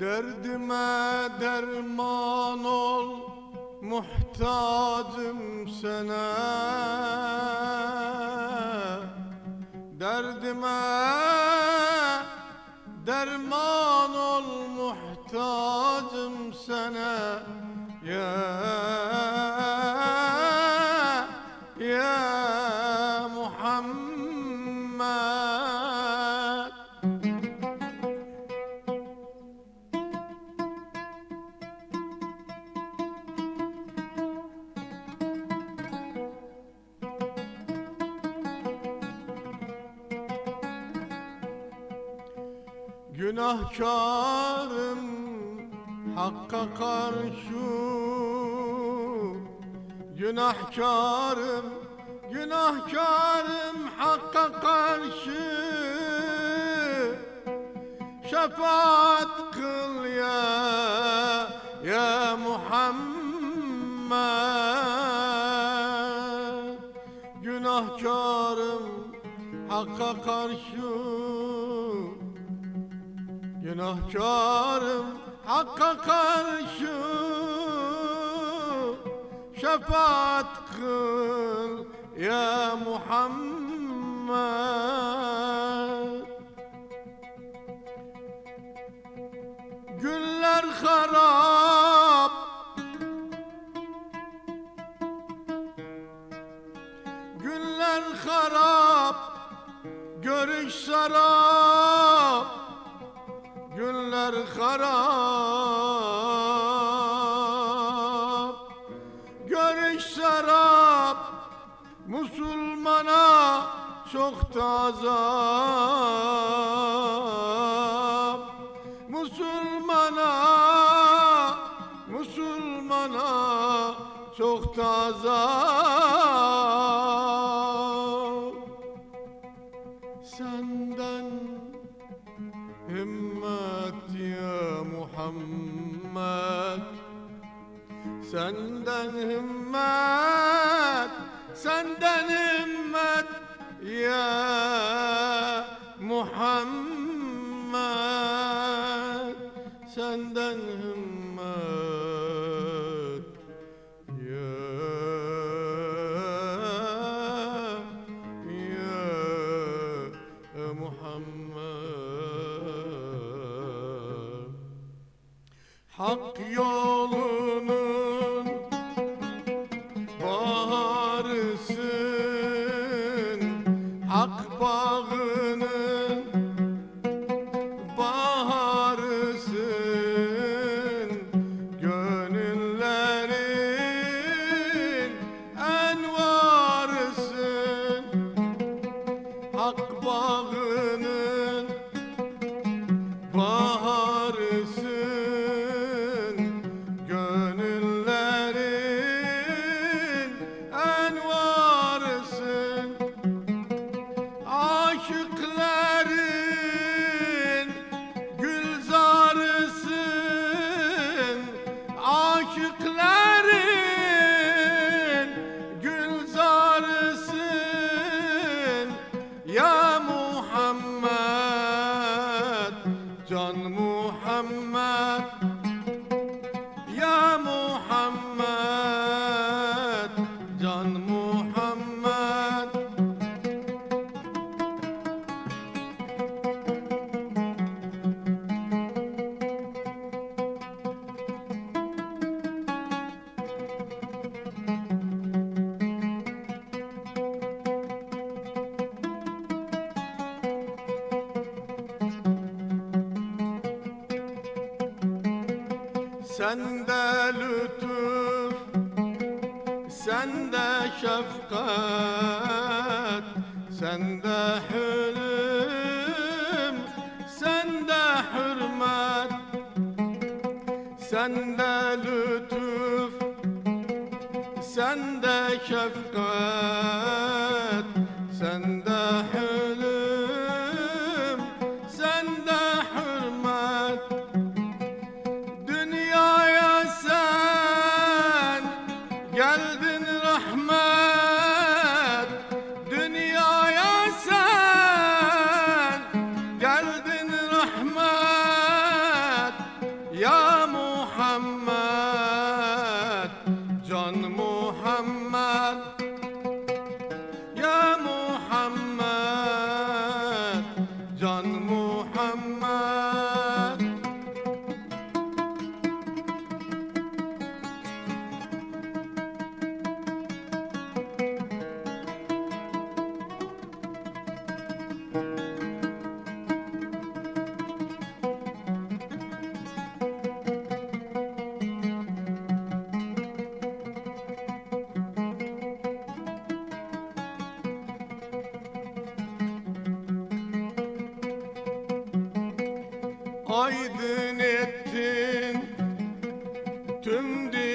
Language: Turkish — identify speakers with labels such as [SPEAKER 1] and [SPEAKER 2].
[SPEAKER 1] Derdime derman ol muhtacım sana. Derdime derman ol muhtacım sana Günahkarım Hakka karşı. Günahkarım Günahkarım Hakka karşı. Şefaat kıl ya Ya Muhammed. Günahkarım Hakka karşı Günahkarım Hakka karşı Şefaat kıl Ya Muhammed Günler harap. Görüş sarap Musulmana çok da azap. Musulmana Musulmana çok da azap. Senden himmet Senden himmet Senden himmet ya Muhammed. Senden himmet ya ya Muhammed. Hak yolunun Bağının Sende lütuf Sende şefkat Sende hülüm Sende hürmet Sende lütuf Sende şefkat Sende hülüm aydın ettin tüm diyarı